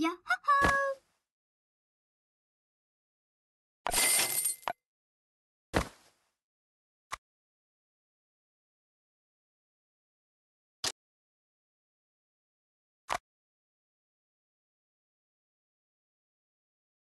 Yeah, ha ha!